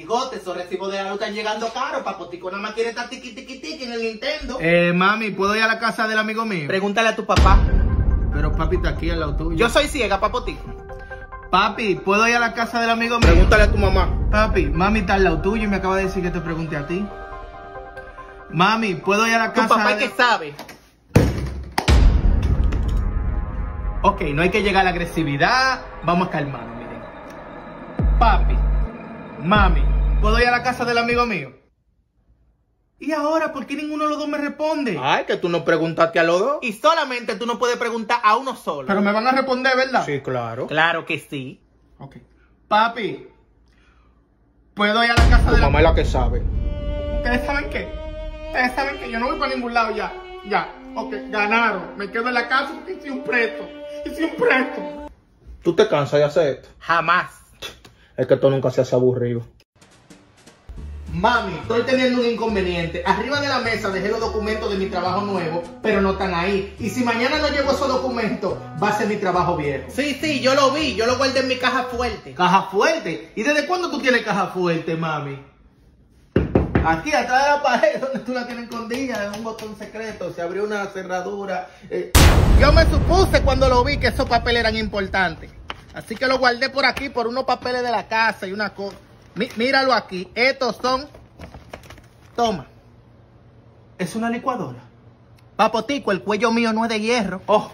Bigote, esos recibos de la luz están llegando caros. Papotico nada más quiere estar tiqui tiqui tiqui en el Nintendo. Eh, mami, ¿puedo ir a la casa del amigo mío? Pregúntale a tu papá. Pero papi está aquí al lado tuyo. Yo soy ciega, Papotico. Papi, ¿puedo ir a la casa del amigo mío? Pregúntale a tu mamá. Papi, mami está al lado tuyo y me acaba de decir que te pregunte a ti. Mami, ¿puedo ir a la Tu casa papá de- es que sabe. Ok, no hay que llegar a la agresividad. Vamos a calmarnos, miren. Papi, mami, ¿puedo ir a la casa del amigo mío? ¿Y ahora por qué ninguno de los dos me responde? Ay, que tú no preguntaste a los dos. Y solamente tú no puedes preguntar a uno solo. Pero me van a responder, ¿verdad? Sí, claro. Claro que sí. Ok. Papi, ¿puedo ir a la casa Tu del mamá es la que sabe. ¿Ustedes saben qué? Ustedes saben que yo no voy para ningún lado ya. Ya. Ok, ganaron. Me quedo en la casa porque hice un presto. Hice un presto. ¿Tú te cansas de hacer esto? Jamás. Es que tú nunca se hace aburrido. Mami, estoy teniendo un inconveniente. Arriba de la mesa dejé los documentos de mi trabajo nuevo, pero no están ahí. Y si mañana no llevo esos documentos, va a ser mi trabajo viejo. Sí, sí, yo lo vi. Yo lo guardé en mi caja fuerte. Caja fuerte. ¿Y desde cuándo tú tienes caja fuerte, mami? Aquí atrás de la pared donde tú la tienes escondida, en un botón secreto, se abrió una cerradura. eh. Yo me supuse cuando lo vi que esos papeles eran importantes. Así que lo guardé por aquí, por unos papeles de la casa y una cosa. Mí- míralo aquí, estos son... Toma. Es una licuadora. Papotico, el cuello mío no es de hierro. Oh,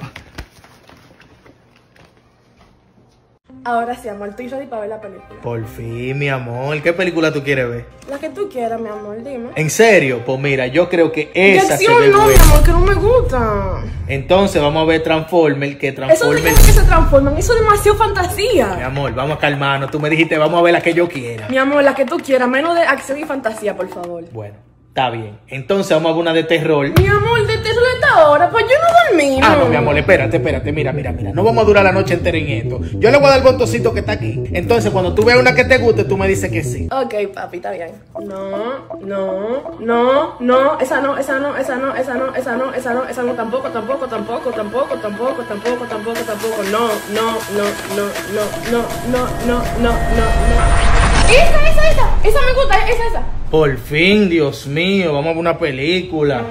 Ahora sí, amor, estoy ready para ver la película. por fin, mi amor. ¿Qué película tú quieres ver? La que tú quieras, mi amor, dime. ¿En serio? Pues mira, yo creo que De esa se acción ve no, mi amor, que no me gusta. Entonces vamos a ver Transformers, que Eso de Transformers... que se transforman, eso es demasiado Mi fantasía. amor, vamos a calmarnos. Tú me dijiste, vamos a ver la que yo quiera. Mi amor, la que tú quieras, menos de acción y fantasía, por favor. Bueno, está bien. Entonces vamos a una de terror. Mi amor, de terror a esta hora, pues yo no dormí. Ah, no, mi amor, espérate, espérate. Mira, mira, mira. No vamos a durar la noche entera en esto. Yo le voy a dar el botoncito que está aquí. Entonces, cuando tú veas una que te guste, tú me dices que sí. Ok, papi, está bien. No, no, no, no, esa no, esa no, esa no, esa no, esa no, esa no, esa no, tampoco, tampoco, tampoco, tampoco, tampoco, tampoco, tampoco, tampoco, no, no, no, no, no, no, no, no, no, no, no. Esa, esa, esa, esa me gusta, esa, esa. Por fin, Dios mío, vamos a ver una película.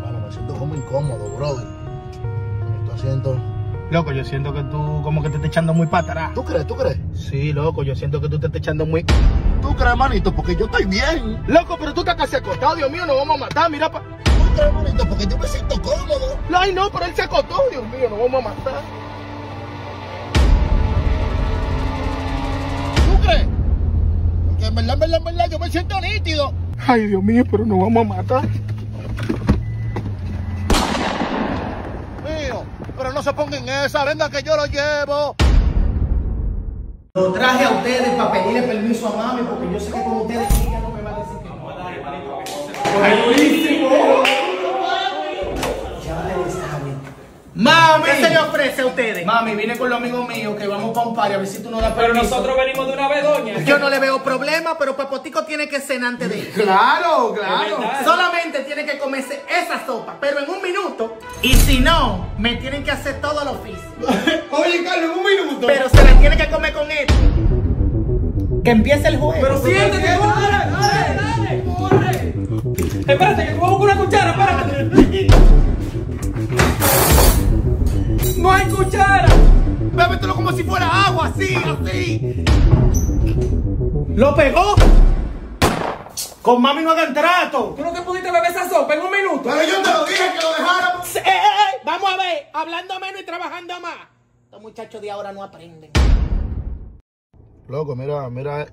Bueno, me siento como incómodo, brother. Con este asiento. Loco, yo siento que tú como que te estás echando muy para. ¿Tú crees? ¿Tú crees? Sí, loco, yo siento que tú te estás echando muy... ¿Tú crees, manito? Porque yo estoy bien. Loco, pero tú estás casi acostado, Dios mío, nos vamos a matar, mira pa... Porque yo me siento cómodo. Ay, no, pero él se acostó, Dios mío, nos vamos a matar. ¿Tú crees? Porque en verdad, en verdad, en verdad, yo me siento nítido. Ay, Dios mío, pero nos vamos a matar. Mío, pero no se pongan en esa, venga que yo lo llevo. Lo traje a ustedes para pedirle permiso a mami, porque yo sé que con ustedes ella no me va a decir que no. ¡Ay, buenísimo! Ya le saben. ¡Mami! ¿Qué se le ofrece a ustedes? Mami, vine con los amigos míos que vamos para un party a ver si tú nos das Pero permiso. nosotros venimos de una vez, doña. Yo no le veo problema, pero Papotico tiene que cenar antes de ir. Claro, claro. Solamente tiene que comerse esa sopa, pero en un minuto. Y si no, me tienen que hacer todo el oficio. Oye, Carlos, un minuto. Pero se la tiene que comer con esto. Que empiece el juego. Pero siéntate, dale, dale, corre. Espérate, que te voy a buscar una cuchara, espérate. No hay cuchara. Bébetelo como si fuera agua, así, así. ¿Lo pegó? Con mami no hagan trato. Tú no te pudiste beber esa sopa en un minuto. Pero yo te lo dije que lo dejáramos. ¡Eh, eh, eh! Vamos a ver, hablando menos y trabajando más. Estos muchachos de ahora no aprenden. Loco, mira, mira.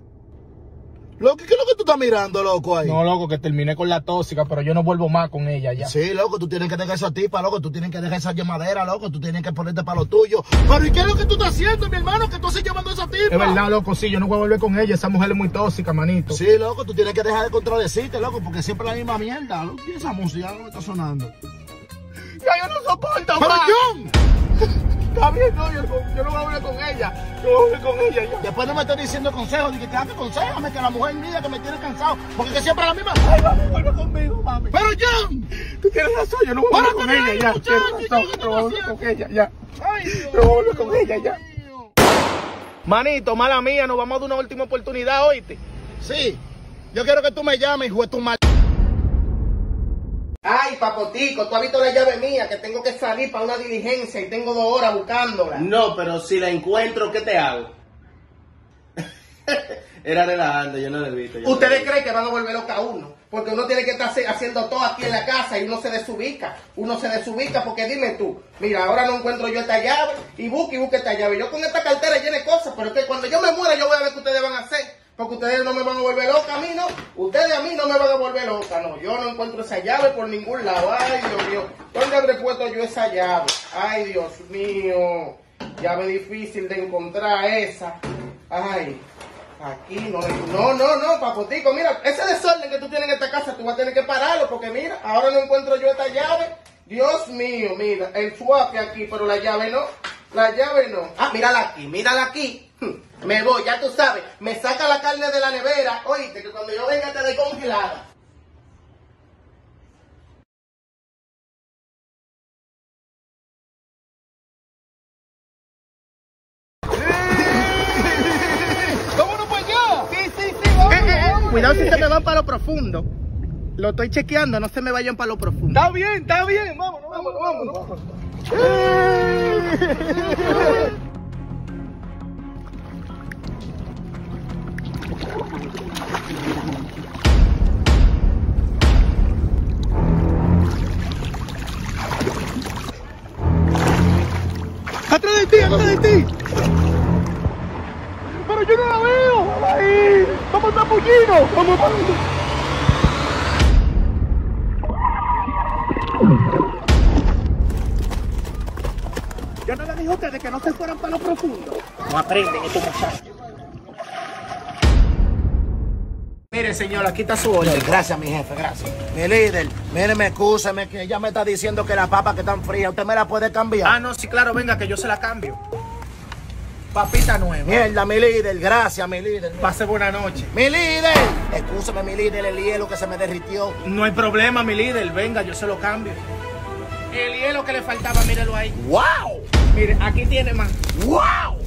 Loco, ¿qué es lo que tú estás mirando, loco, ahí? No, loco, que terminé con la tóxica, pero yo no vuelvo más con ella ya. Sí, loco, tú tienes que dejar esa tipa, loco, tú tienes que dejar esa llamadera, loco, tú tienes que ponerte para lo tuyo. Pero ¿y qué es lo que tú estás haciendo, mi hermano, que tú estás llamando a esa tipa? Es verdad, loco, sí, yo no voy a volver con ella. Esa mujer es muy tóxica, manito. Sí, loco, tú tienes que dejar de contradecirte, loco, porque siempre la misma mierda, loco. Y esa música no está sonando. Ya yo no soporto ¡Pero más. John! bien, no, yo, no- yo no voy a hablar con ella. Yo voy a hablar con ella ya. Después no me estés diciendo consejos, dije que que aconsejame, que la mujer mía que me tiene cansado, porque que siempre la misma. Ay, mami, vuelve conmigo, mami. Pero John, Tú tienes razón, yo no voy a hablar con ella ya. Tienes ¿qué razón, yo no voy a hablar con ella ya. ay, Yo voy a hablar con ella ya. Manito, mala mía, nos vamos a dar una última oportunidad, oíste. Sí, yo quiero que tú me llames, hijo de tu mal. Ay, papotico, tú has visto la llave mía que tengo que salir para una diligencia y tengo dos horas buscándola. No, pero si la encuentro, ¿qué te hago? Era relajando, yo no lo he visto. no Ustedes creen que van a volver loca a uno, porque uno tiene que estar haciendo todo aquí en la casa y uno se desubica. Uno se desubica porque dime tú, mira, ahora no encuentro yo esta llave y busque y busque esta llave. Yo con esta cartera llena de cosas, pero es que cuando yo me muera yo voy a ver qué ustedes van a hacer. Porque ustedes no me van a volver loca a mí, ¿no? Ustedes a mí no me van a volver loca, no. Yo no encuentro esa llave por ningún lado. Ay, Dios mío. ¿Dónde habré puesto yo esa llave? Ay, Dios mío. Llave difícil de encontrar esa. Ay. Aquí no, no, no, no, papotico, mira, ese desorden que tú tienes en esta casa, tú vas a tener que pararlo, porque mira, ahora no encuentro yo esta llave. Dios mío, mira, el swap aquí, pero la llave no, la llave no. Ah, mírala aquí, mírala aquí. Me voy, ya tú sabes, me saca la carne de la nevera, oíste, que cuando yo venga te dé congelada. ¿Cómo pues yo? Sí, sí, sí, vamos, vamos. Cuidado si se me van para lo profundo. Lo estoy chequeando, no se me vayan para lo profundo. Está bien, está bien, vámonos, vámonos, vámonos. vámonos. ¡Pero yo no la veo! ¡Ahí! ¡Vamos a Pullino! ¡Vamos a Yo no le dije a ustedes que no se fueran para lo profundo. No aprenden estos muchachos. Mire, señor, aquí está su orden. Gracias, mi jefe, gracias. Mi líder, míreme, excúseme que ella me está diciendo que las papas que están frías, usted me las puede cambiar. Ah, no, sí, claro, venga, que yo se la cambio. Papita nueva. Mierda, mi líder, gracias, mi líder. Pase buena noche. Mi líder, excúseme, mi líder, el hielo que se me derritió. No hay problema, mi líder. Venga, yo se lo cambio. El hielo que le faltaba, mírelo ahí. ¡Wow! Mire, aquí tiene más. ¡Wow!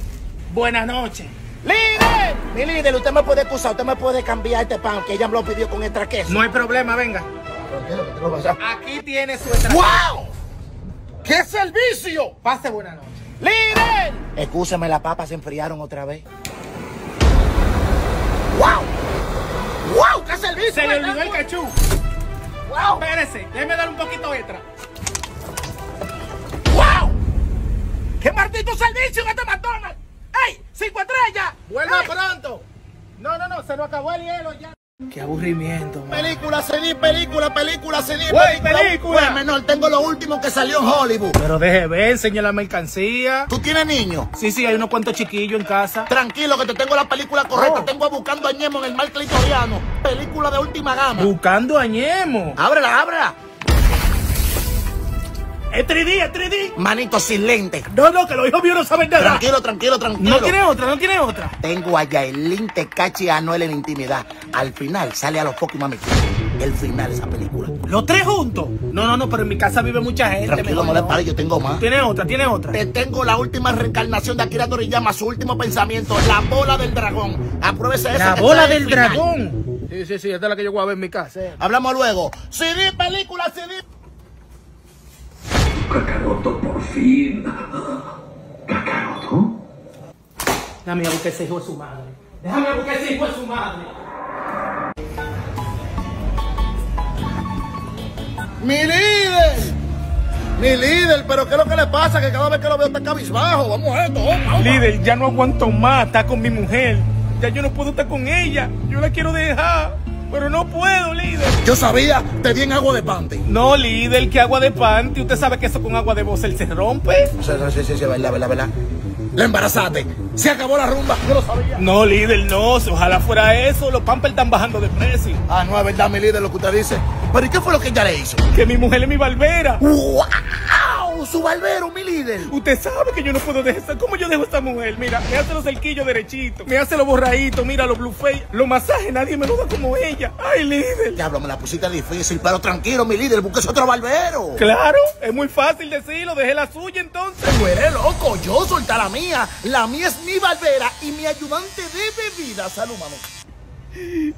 Buenas noches. ¡Líder! Mi líder, usted me puede excusar, usted me puede cambiar este pan que ella me lo pidió con extra queso. No hay problema, venga. Tranquilo, que te lo vas a- Aquí tiene su entrada. ¡Wow! ¡Qué servicio! Pase buena noche. ¡Líder! Excúseme, las papas se enfriaron otra vez. ¡Wow! ¡Wow! ¡Qué servicio! Se le olvidó el cachú. ¡Wow! Espérese, déjeme dar un poquito extra. ¡Wow! ¡Qué maldito servicio en este McDonald's! ¡Ey! ¡Cinco estrellas! Vuelva ¡Ey! pronto. No, no, no, se nos acabó el hielo ya. Qué aburrimiento, man. Película, CD, película, película, CD, Güey, película. Güey, menor, tengo lo último que salió en Hollywood. Pero deje ver, enseña la mercancía. ¿Tú tienes niños? Sí, sí, hay unos cuantos chiquillos en casa. Tranquilo, que te tengo la película correcta. Oh. Tengo a Buscando a Ñemo en el mar clitoriano. Película de última gama. Buscando a Ñemo. Ábrela, ábrela. Es 3D, es 3D. Manito sin lente. No, no, que los hijos míos no saben nada. Tranquilo, tranquilo, tranquilo. No tiene otra, no tiene otra. Tengo a Yaelin Tecachi y a Anuel en intimidad. Al final sale a los pocos mami. El final de esa película. Los tres juntos. No, no, no, pero en mi casa vive mucha gente. Tranquilo, no le pares, yo tengo más. Tiene otra, tiene otra. Te tengo la última reencarnación de Akira Toriyama, su último pensamiento, la bola del dragón. Apruébese esa. La que bola del dragón. Sí, sí, sí, esta es la que yo voy a ver en mi casa. Hablamos luego. CD, película, CD. Kakaroto, por fin. ¿Kakaroto? Déjame buscar ese hijo de su madre. Déjame buscar ese hijo de su madre. Mi líder. Mi líder, pero ¿qué es lo que le pasa? Que cada vez que lo veo está cabizbajo. Vamos a esto, vamos, vamos. Líder, ya no aguanto más estar con mi mujer. Ya yo no puedo estar con ella. Yo la quiero dejar, pero no puedo, líder. Yo sabía, te di en agua de panty. No, líder, que agua de panty. Usted sabe que eso con agua de él se rompe. Sí, sí, sí, sí, verdad, verdad, verdad. La embarazaste. Se acabó la rumba. Yo lo sabía. No, líder, no. Ojalá fuera eso. Los pampers están bajando de precio. Ah, no es verdad, mi líder, lo que usted dice. Pero ¿y qué fue lo que ella le hizo? Que mi mujer es mi barbera. ¡Wow! Su barbero, mi líder. Usted sabe que yo no puedo dejar esta. ¿Cómo yo dejo a esta mujer? Mira, me hace los cerquillos derechitos, me hace los borraditos, mira los blue face, los masajes, nadie me lo da como ella. Ay, líder. Diablo, me la pusiste difícil, pero tranquilo, mi líder, busques otro barbero. Claro, es muy fácil decirlo, dejé la suya entonces. Tú eres loco, yo soltar la mía. La mía es mi barbera y mi ayudante de bebida. Salud, mano. Yo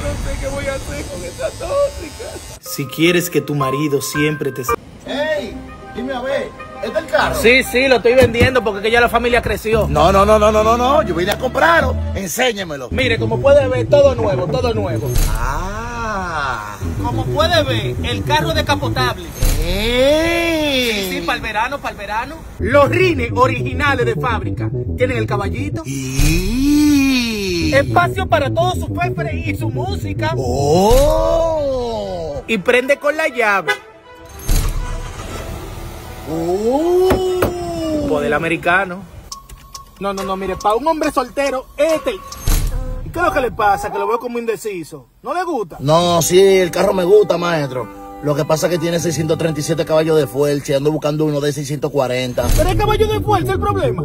no sé qué voy a hacer con esta tóxica. Si quieres que tu marido siempre te... ¡Ey! Dime a ver, ¿este es el carro? Sí, sí, lo estoy vendiendo porque que ya la familia creció. No, no, no, no, no, no, no. Yo vine a comprarlo. Enséñemelo. Mire, como puede ver, todo nuevo, todo nuevo. Ah. Como puede ver, el carro es decapotable. ¡Ey! Sí, para el verano, para el verano. Los rines originales de fábrica. Tienen el caballito. Y... Espacio para todo su pepe y su música. ¡Oh! Y prende con la llave. ¡Oh! Poder americano. No, no, no, mire, para un hombre soltero, este. ¿Y qué es lo que le pasa? Que lo veo como indeciso. ¿No le gusta? No, sí, el carro me gusta, maestro. Lo que pasa es que tiene 637 caballos de fuerza y ando buscando uno de 640. Pero el caballo de fuerza el problema.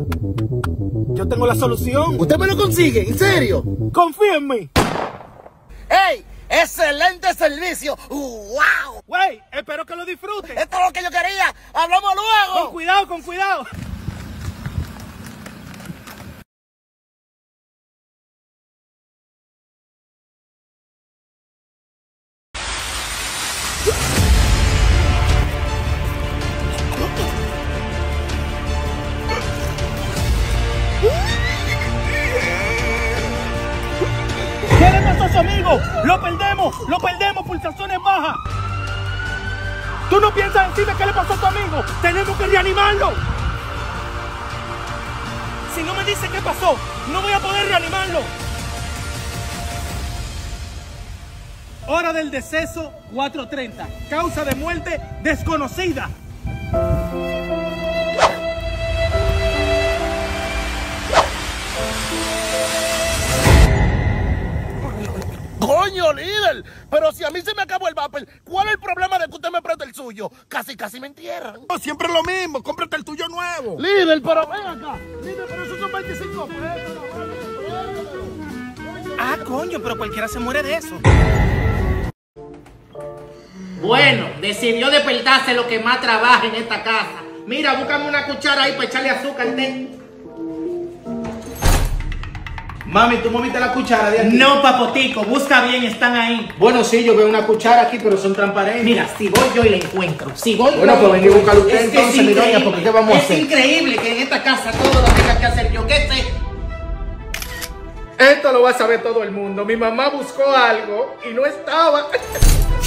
Yo tengo la solución. ¿Usted me lo consigue? ¿En serio? Confía en mí. ¡Ey! ¡Excelente servicio! ¡Wow! Güey, espero que lo disfruten. Esto es lo que yo quería. ¡Hablamos luego! Con cuidado, con cuidado. Decirme qué le pasó a tu amigo? Tenemos que reanimarlo. Si no me dice qué pasó, no voy a poder reanimarlo. Hora del deceso 4.30. Causa de muerte desconocida. ¡Coño, líder! Pero si a mí se me acabó el vapor, ¿cuál es el problema de que usted me preste el suyo? Casi, casi me entierran. Siempre lo mismo, cómprate el tuyo nuevo. Líder, pero ven acá. Líder, pero esos son 25 pesos. Ah, coño, pero cualquiera se muere de eso. Bueno, decidió despertarse lo que más trabaja en esta casa. Mira, búscame una cuchara ahí para echarle azúcar al té. Mami, ¿tú moviste la cuchara de aquí? No, papotico, busca bien, están ahí. Bueno, sí, yo veo una cuchara aquí, pero son transparentes. Mira, si voy yo y la encuentro, si voy Bueno, pues y la ven y búscalo usted Es entonces, es mi doña, porque ¿qué vamos a es hacer? increíble que en esta casa todo lo tenga que hacer yo. ¿Qué sé? Esto lo va a saber todo el mundo. Mi mamá buscó algo y no estaba.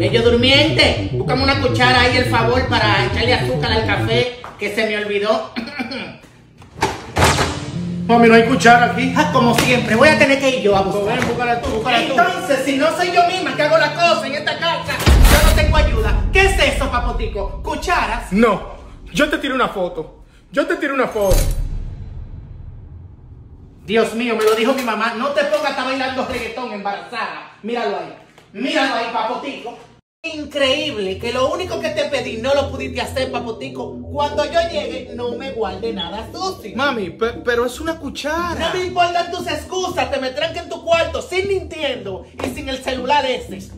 Bello durmiente, búscame una cuchara ahí, el favor, para echarle azúcar al café que se me olvidó. Mami, no hay cuchara aquí. Ah, Como siempre, voy a tener que ir yo a buscar. Ven, búscala tú, búscala tú. Entonces, si no soy yo misma que hago la cosa en esta casa, yo no tengo ayuda. ¿Qué es eso, papotico? ¿Cucharas? No, yo te tiro una foto. Yo te tiro una foto. Dios mío, me lo dijo mi mamá. No te pongas a estar bailando reggaetón embarazada. Míralo ahí. Míralo ahí, papotico. Increíble que lo único que te pedí no lo pudiste hacer, papotico. Cuando yo llegue, no me guarde nada sucio. Mami, pe- pero es una cuchara. No me importan tus excusas, te me tranca en tu cuarto sin Nintendo y sin el celular ese.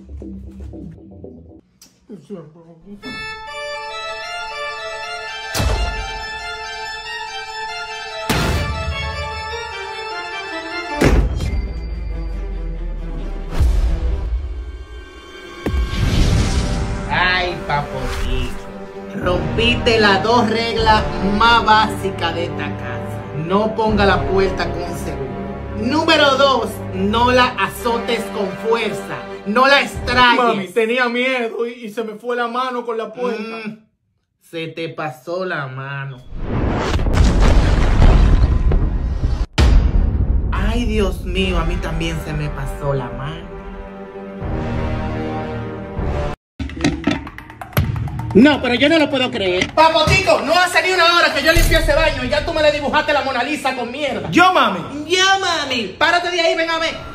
Rompiste las dos reglas más básicas de esta casa. No ponga la puerta con seguro. Número dos, no la azotes con fuerza. No la extrañes. Mami, tenía miedo y, y se me fue la mano con la puerta. Mm, se te pasó la mano. Ay, Dios mío, a mí también se me pasó la mano. No, pero yo no lo puedo creer. Papotico, no hace ni una hora que yo limpié ese baño y ya tú me le dibujaste la Mona Lisa con mierda. Yo, mami. Ya, mami. Párate de ahí, ven a ver.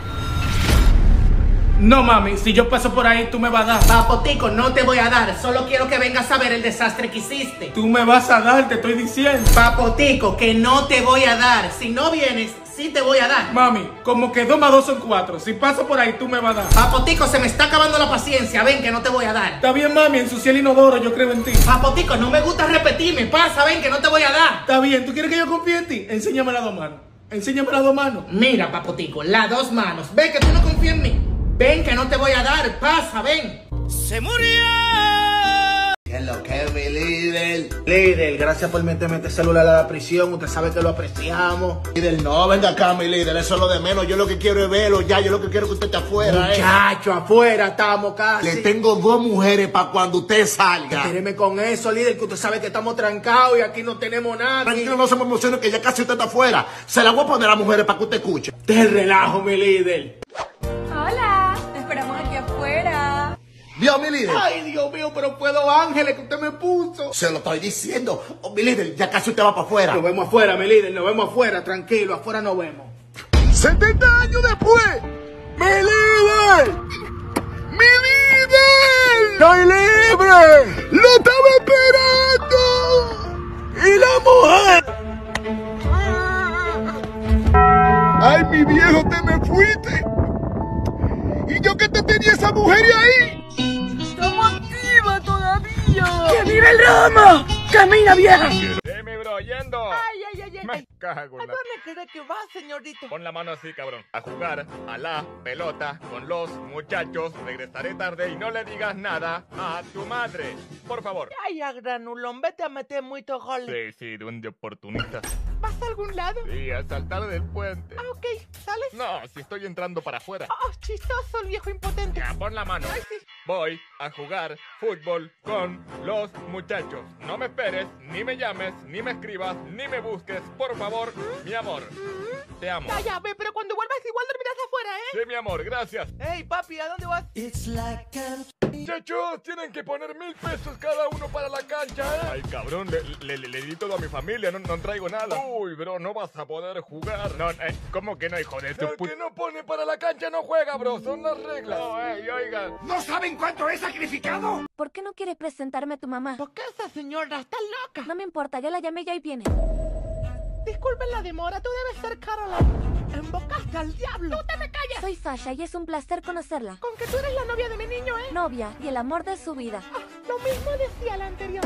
No, mami. Si yo paso por ahí, tú me vas a dar. Papotico, no te voy a dar. Solo quiero que vengas a ver el desastre que hiciste. Tú me vas a dar, te estoy diciendo. Papotico, que no te voy a dar. Si no vienes, sí te voy a dar. Mami, como que dos más dos son cuatro. Si paso por ahí, tú me vas a dar. Papotico, se me está acabando la paciencia. Ven que no te voy a dar. Está bien, mami. Ensucié el inodoro. Yo creo en ti. Papotico, no me gusta repetirme. Pasa, ven que no te voy a dar. Está bien. ¿Tú quieres que yo confíe en ti? Enséñame las dos manos. Enséñame las dos manos. Mira, Papotico, las dos manos. Ven que tú no confías en mí. Ven que no te voy a dar. Pasa, ven. ¡Se murió! ¿Qué es lo que es mi líder? Líder, gracias por meterme este celular a la prisión. Usted sabe que lo apreciamos. Líder, no, venga acá, mi líder. Eso es lo de menos. Yo lo que quiero es verlo ya. Yo lo que quiero es que usted esté afuera. eh. Muchacho, afuera estamos casi. Le tengo dos mujeres para cuando usted salga. Espéreme con eso, líder, que usted sabe que estamos trancados y aquí no tenemos nada. Tranquilo, no se me emocione que ya casi usted está afuera. Se la voy a poner a las mujeres para que usted escuche. Es el relajo, mi líder. ¿Vio, mi líder? Ay, Dios mío, pero puedo ángeles que usted me puso. Se lo estoy diciendo. Oh, mi líder, ya casi usted va para afuera. Nos vemos afuera, mi líder, nos vemos afuera, tranquilo, afuera nos vemos. 70 años después. ¡Mi líder! ¡Mi líder! ¡Estoy libre! ¡Lo estaba esperando! ¡Y la mujer! ¡Ay, mi viejo, te me fuiste! ¿Y yo que te tenía esa mujer ahí? El! ¡Camina, vieja! Dime, bro, yendo. ¡Ay, ay, ay, ay! Me cago ¿A en la... dónde cree que va, señorito? Pon la mano así, cabrón. A jugar a la pelota con los muchachos. Regresaré tarde y no le digas nada a tu madre. Por favor. Ay, a granulón, vete a meter muchos goles. Sí, sí, de un de oportunista. ¿Vas a algún lado? Sí, a saltar del puente. Ah, ok, ¿sales? No, si estoy entrando para afuera. Oh, chistoso, el viejo impotente. Ya, pon la mano. Ay, sí. Voy a jugar fútbol con los muchachos. No me esperes, ni me llames, ni me escribas, ni me busques. Por favor, mi amor. Te amo. Ve, pero cuando vuelvas igual dormirás afuera, ¿eh? Sí, mi amor, gracias. Ey, papi, ¿a dónde vas? Muchachos, tienen que poner mil pesos cada uno para la cancha, ¿eh? Ay, cabrón, le, le- le- le di todo a mi familia, no, no traigo nada. Uy, bro, no vas a poder jugar. No, eh, ¿cómo que no, hijo de tu El que no pone para la cancha no juega, bro, son las reglas. No, ey, oigan. ¿No saben cuánto he sacrificado? ¿Por qué no quieres presentarme a tu mamá? ¿Por qué esa señora está loca? No me importa, ya la llamé ya y viene. Disculpen la demora, tú debes ser Caroline. Embocaste al diablo. ¡Tú te me callas! Soy Sasha y es un placer conocerla. Con que tú eres la novia de mi niño, ¿eh? Novia y el amor de su vida. Ah, lo mismo decía la anterior.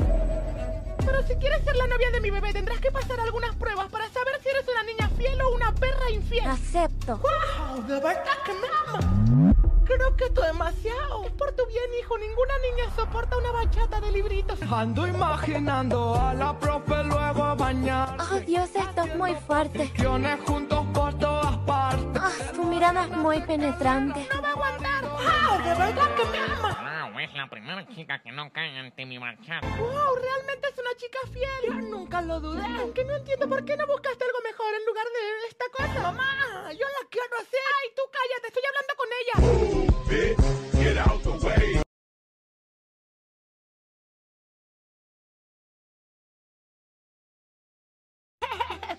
Pero si quieres ser la novia de mi bebé, tendrás que pasar algunas pruebas para saber si eres una niña fiel o una perra infiel. Acepto. ¡Wow! De verdad que me ama. Creo que es demasiado. Por tu bien, hijo. Ninguna niña soporta una bachata de libritos. Ando imaginando a la profe luego bañar. Oh, Dios, esto es muy fuerte. Guiones juntos por todas partes. Ah, tu mirada es muy penetrante. No va a aguantar. ¡Wow! De verdad que me ama. Wow, es la primera chica que no cae ante mi bachata. ¡Wow! Realmente es una chica fiel. Yo nunca lo dudé. Aunque no entiendo por qué no buscaste algo mejor en lugar de esta cosa. Mamá, yo la quiero así. Ay, tú cállate. Estoy hablando con ella.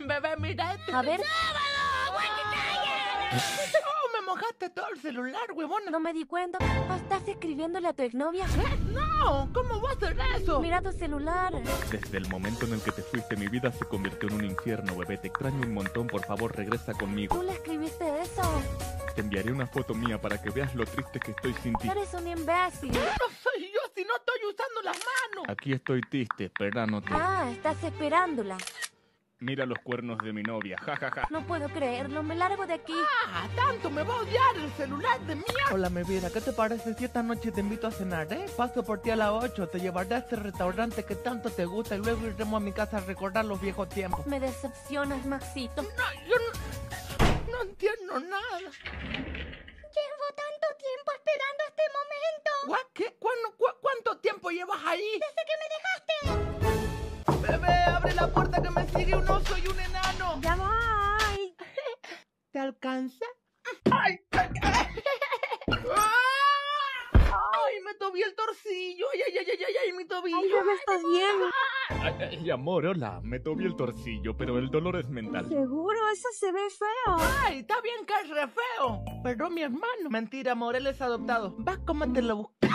Bebé, mira esto. A ver. ¡Oh, me mojaste todo el celular, huevona! No me di cuenta. ¿Estás escribiéndole a tu exnovia? ¿Qué? ¡No! ¿Cómo voy a hacer eso? Mira tu celular. Desde el momento en el que te fuiste, mi vida se convirtió en un infierno, bebé. Te extraño un montón, por favor, regresa conmigo. ¿Tú le escribiste eso? Te enviaré una foto mía para que veas lo triste que estoy sin ti. Eres un imbécil. No soy yo si no estoy usando las manos. Aquí estoy triste, esperándote. Ah, estás esperándola. Mira los cuernos de mi novia, jajaja. No puedo creerlo. Me largo de aquí. Ah, tanto me va a odiar el celular de mierda. Hola, mi vida, ¿qué te parece si esta noche te invito a cenar, eh? Paso por ti a las 8, te llevaré a ese restaurante que tanto te gusta y luego iremos a mi casa a recordar los viejos tiempos. Me decepcionas, Maxito. No, yo no, no entiendo nada. Llevo tanto tiempo esperando este momento. ¿What? ¿Qué? ¿Cuándo- cu- ¿Cuánto tiempo llevas ahí? Desde que me dejaste. Bebé, abre la puerta que me sigue un oso y un enano. Ya voy. ¿Te alcanza? ¡Ay! ¡Ay! ¡Ay! ¡Me vi el torcillo. Ay, ay, ay, ay, ay, ay mi tobillo. Ay, bebé, ¿estás bien? Ay, ay, amor, hola. Me tobi el torcillo, pero el dolor es mental. Seguro, eso se ve feo. Ay, está bien que es re feo. Pero mi hermano. Mentira, amor, él es adoptado. Va, cómetelo. busca.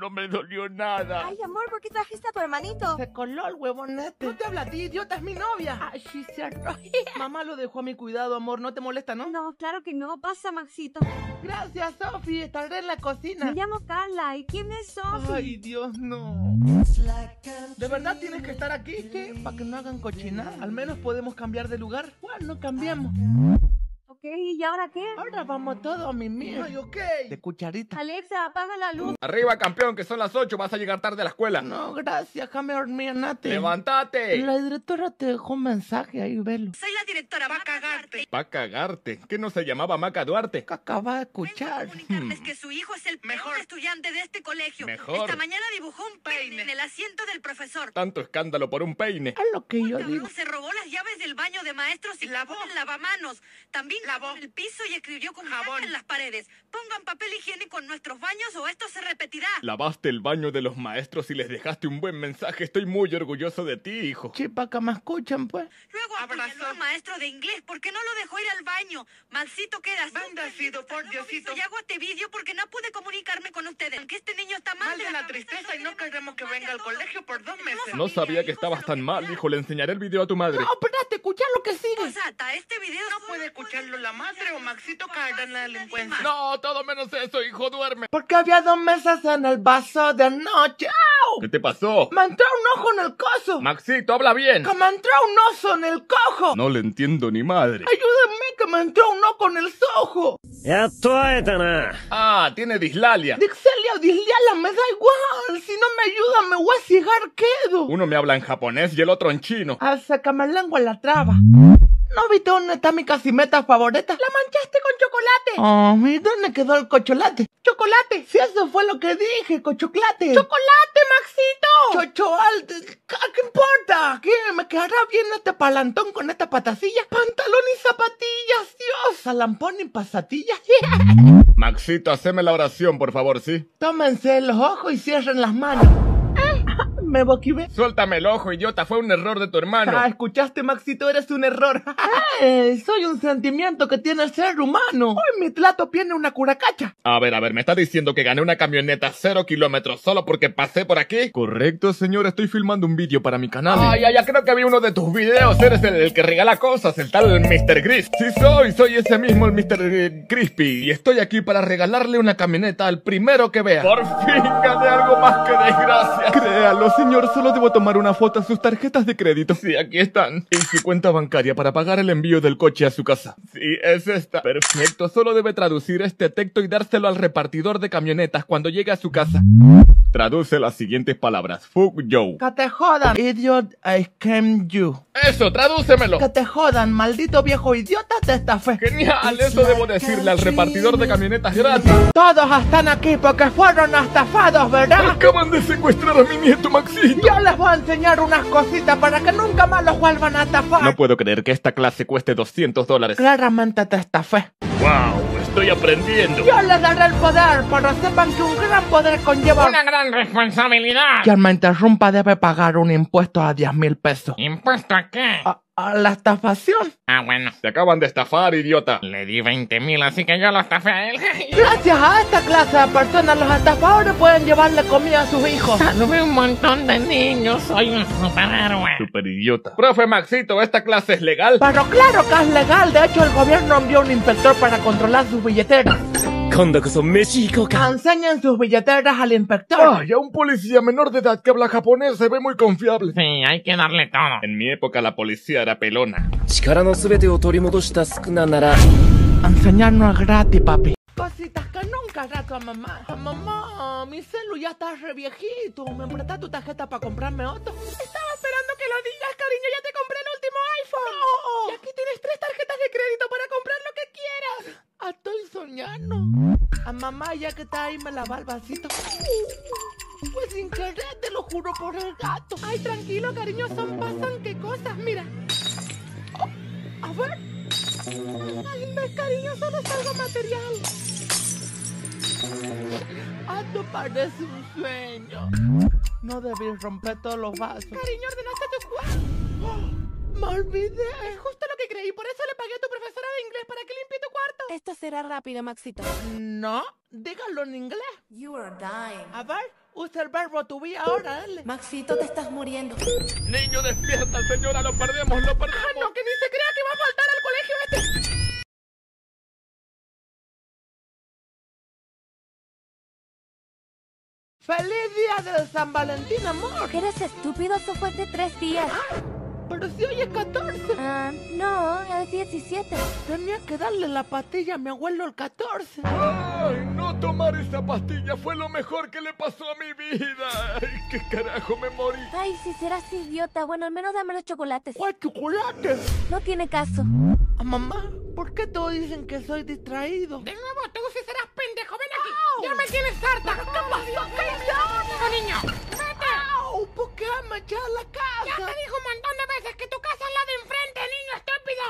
No me dolió nada. Ay, amor, ¿por qué trajiste a tu hermanito? Se coló el huevonete. No te habla a ti, idiota, es mi novia. Ay, sí, cierto. Mamá lo dejó a mi cuidado, amor. ¿No te molesta, no? No, claro que no. Pasa, Maxito. Gracias, Sofi. Estaré en la cocina. Me llamo Carla. ¿Y quién es Sofi? Ay, Dios, no. ¿De verdad tienes que estar aquí? ¿Qué? Para que no hagan cochinada. Al menos podemos cambiar de lugar. Bueno, cambiamos. Ok, ¿y ahora qué? Ahora vamos todos a mimir. Ay, ok. De cucharita. Alexa, apaga la luz. Arriba, campeón, que son las 8. Vas a llegar tarde a la escuela. No, gracias. Déjame dormir, Nate. ¡Levántate! La directora te dejó un mensaje ahí, velo. Soy la directora, va a cagarte. Va a cagarte. ¿Qué no se llamaba Maca Duarte? Que acaba de escuchar. Comunicarles que su hijo es el mejor estudiante de este colegio. Mejor. Esta mañana dibujó un peine en el asiento del profesor. Tanto escándalo por un peine. Es lo que yo digo. Se robó las llaves del baño de maestros y lavó el lavamanos. También el piso y escribió con jabón en las paredes. Pongan papel higiénico en nuestros baños o esto se repetirá. Lavaste el baño de los maestros y les dejaste un buen mensaje. Estoy muy orgulloso de ti, hijo. Chipa, que me escuchan, pues. Luego apuñaló al maestro de inglés. ¿Por qué no lo dejó ir al baño? Malcito quedas. Bendecido por Diosito. Y hago este vídeo porque no pude comunicarme con ustedes. Aunque este niño está mal, Mal de la tristeza y no queremos que venga al colegio por dos meses. No sabía que estabas tan mal, hijo. Le enseñaré el video a tu madre. No, espérate, escucha lo que sigue. Posata, este video No puede escucharlo la madre o Maxito caerá en la delincuencia. No, todo menos eso, hijo. Duerme. Porque había dos mesas en el vaso de anoche. ¡Au! ¿Qué te pasó? Me entró un ojo en el coso. Maxito, habla bien. Que me entró un oso en el cojo. No le entiendo ni madre. Ayúdenme que me entró un ojo en el sojo. Ah, tiene dislalia. Dixelia o Disliala, me da igual. Si no me ayuda, me voy a cigar quedo. Uno me habla en japonés y el otro en chino. Hasta que me lengua la traba. ¿No viste dónde está mi casimeta favorita? La manchaste con chocolate. Oh, ¿y dónde quedó el cocholate? Chocolate. Si eso fue lo que dije, cochocolate. Chocolate, Maxito. Chochoalte. ¿Qué qué importa? ¿Qué? ¿Me quedará bien este palantón con esta patacilla? Pantalón y zapatillas, Dios. Salampón y pasatillas. Maxito, haceme la oración, por favor, ¿sí? Tómense los ojos y cierren las manos. Me boquivé. Suéltame el ojo, idiota. Fue un error de tu hermano. Ah, escuchaste, Maxito, eres un error. Eh, soy un sentimiento que tiene el ser humano. Hoy mi plato tiene una curacacha. A ver, a ver, ¿me está diciendo que gané una camioneta cero kilómetros solo porque pasé por aquí? Correcto, señor, estoy filmando un vídeo para mi canal. Ay, ay, ya creo que vi uno de tus videos. Eres el, el que regala cosas, el tal Mr. Gris. Sí soy, soy ese mismo, el Mr. eh, Crispy. Y estoy aquí para regalarle una camioneta al primero que vea. Por fin gané algo más que desgracia. Créalo, señor, solo debo tomar una foto a sus tarjetas de crédito. Sí, aquí están. Y su cuenta bancaria para pagar el envío del coche a su casa. Sí, es esta. Perfecto, solo debe traducir este texto y dárselo al repartidor de camionetas cuando llegue a su casa. Traduce las siguientes palabras. Fuck you. Que te jodan, idiot, I scam you. Eso, tradúcemelo. Que te jodan, maldito viejo idiota, te estafé. Genial, eso debo decirle al repartidor de camionetas gratis. Todos están aquí porque fueron estafados, ¿verdad? Acaban de secuestrar a mi nieto Maxito. Yo les voy a enseñar unas cositas para que nunca más los vuelvan a estafar. No puedo creer que esta clase cueste 200 dólares. Claramente te estafé. Wow, estoy aprendiendo. Yo les daré el poder, pero sepan que un gran poder conlleva... Una gran responsabilidad. Quien me interrumpa debe pagar un impuesto a 10 mil pesos. ¿Impuesto a qué? A, a la estafación. Ah, bueno. Te acaban de estafar, idiota. Le di 20 mil, así que yo lo estafé a él. Gracias a esta clase de personas, los estafadores pueden llevarle comida a sus hijos. Salvé un montón de niños. Soy un superhéroe. Super idiota. Profe Maxito, ¿esta clase es legal? Pero claro que es legal. De hecho, el gobierno envió un inspector para controlar sus billeteras. Enseñan sus billeteras al inspector. Ay, a un policía menor de edad que habla japonés se ve muy confiable. Sí, hay que darle todo. En mi época la policía era pelona. Gratis, papi. Cositas que nunca rato a mamá. Mamá, mi celu ya está re viejito. ¿Me prestas tu tarjeta para comprarme otro? Estaba esperando que lo digas, cariño. Ya te compré el último iPhone. Y aquí tienes tres tarjetas de crédito para comprar lo que quieras. Ah, Estoy soñando. A mamá, ya que está ahí, me lava el vasito. Pues sin querer, te lo juro por el gato. Ay, tranquilo, cariño. Son pasan qué cosas. Mira. Oh, A ver. Ay, cariño. Solo es algo material. Tú parece un sueño. No debí romper todos los vasos. Cariño, ordenaste tu cuarto. Me olvidé. Es justo lo que creí, por eso le pagué a tu profesora de inglés para que limpie tu cuarto. Esto será rápido, Maxito. No, dígalo en inglés. You are dying. A ver, usa el verbo to be ahora, dale. Maxito, te estás muriendo. Niño, despierta, señora, lo perdemos, lo perdemos. Ah, no, que ni se crea que va a faltar ¡Feliz día de San Valentín, amor! ¿Eres estúpido? Eso fue hace tres días. Pero si hoy es 14. Ah, no, es 17. Tenía que darle la pastilla a mi abuelo el 14. Ay, no tomar esa pastilla fue lo mejor que le pasó a mi vida. Ay, qué carajo me morí. Ay, si serás idiota. Bueno, al menos dame los chocolates. ¿Cuál chocolate? No tiene caso. Ah, mamá, ¿por qué todos dicen que soy distraído? De nuevo, tú sí serás pendejo. Ven aquí. Ya me tienes harta. ¿Qué pasó? ¡Cállate, niño! ¡Vete! ¡Au! ¿Por qué echar a la casa? Ya te dijo un montón de veces que tu casa es la de enfrente, niño estúpido.